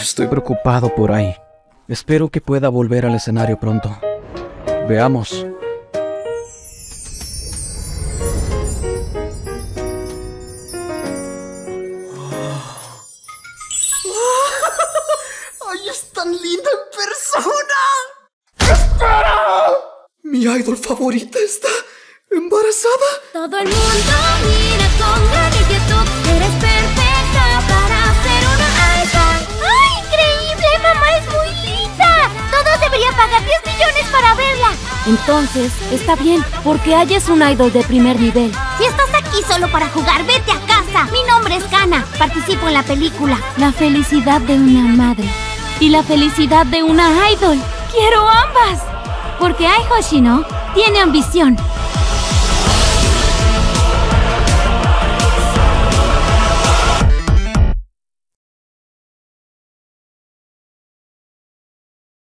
Estoy preocupado por ahí. Espero que pueda volver al escenario pronto. Veamos. ¡Ay, es tan linda en persona! ¡Espera! Mi idol favorita está embarazada. Todo el mundo mira con deberían pagar 10 millones para verla. Entonces, está bien, porque Aya es un idol de primer nivel. Si estás aquí solo para jugar, vete a casa. Mi nombre es Kana. Participo en la película. La felicidad de una madre y la felicidad de una idol. Quiero ambas. Porque Ai Hoshino tiene ambición